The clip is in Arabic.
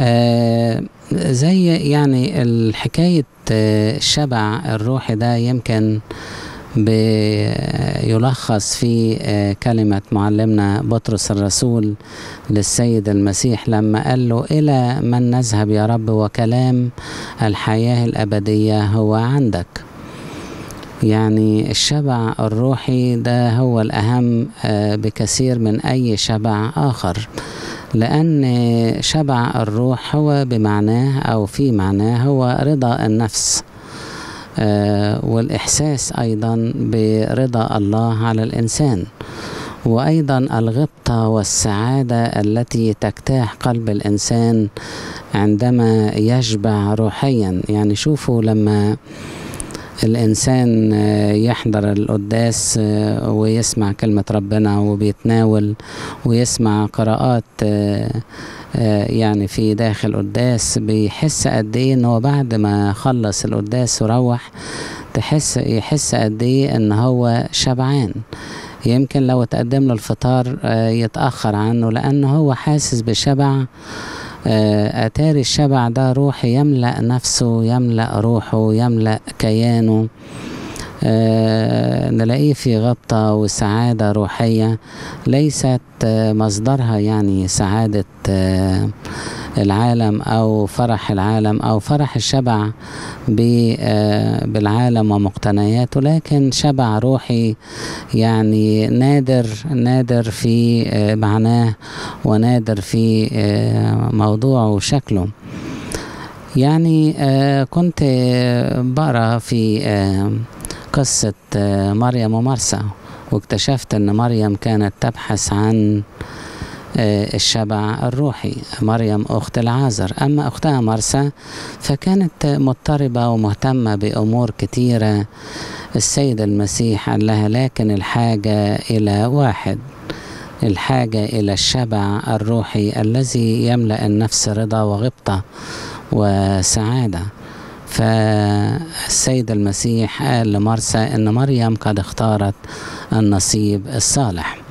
آه زي يعني الحكاية آه، الشبع الروحي ده يمكن بيلخص في آه، كلمة معلمنا بطرس الرسول للسيد المسيح لما قال له إلى من نذهب يا رب وكلام الحياة الأبدية هو عندك. يعني الشبع الروحي ده هو الأهم بكثير من أي شبع آخر. لأن شبع الروح هو بمعناه أو في معناه هو رضا النفس آه، والإحساس أيضا برضا الله على الإنسان وأيضا الغبطة والسعادة التي تجتاح قلب الإنسان عندما يشبع روحيا. يعني شوفوا لما الإنسان آه، يحضر القداس آه، ويسمع كلمة ربنا وبيتناول ويسمع قراءات آه، يعني في داخل القداس بيحس قد إيه إن هو بعد ما خلص القداس وروح تحس يحس قد إيه إن هو شبعان. يمكن لو تقدم له الفطار يتأخر عنه لأنه هو حاسس بشبع آه، أتاري الشبع ده روحي يملأ نفسه يملأ روحه يملأ كيانه. آه، نلاقيه في غبطة وسعادة روحية ليست آه، مصدرها يعني سعادة العالم أو فرح العالم أو فرح الشبع آه، بالعالم ومقتنياته لكن شبع روحي يعني نادر نادر في آه، معناه ونادر في آه، موضوعه وشكله. يعني كنت بقرأ في قصة مريم ومرسى واكتشفت أن مريم كانت تبحث عن الشبع الروحي. مريم أخت العازر. أما أختها مرسى فكانت مضطربة ومهتمة بأمور كتيرة السيد المسيح قال لها لكن الحاجة إلى واحد الحاجة إلى الشبع الروحي الذي يملأ النفس رضا وغبطة وسعادة. فالسيد المسيح قال لمرسى أن مريم قد اختارت النصيب الصالح.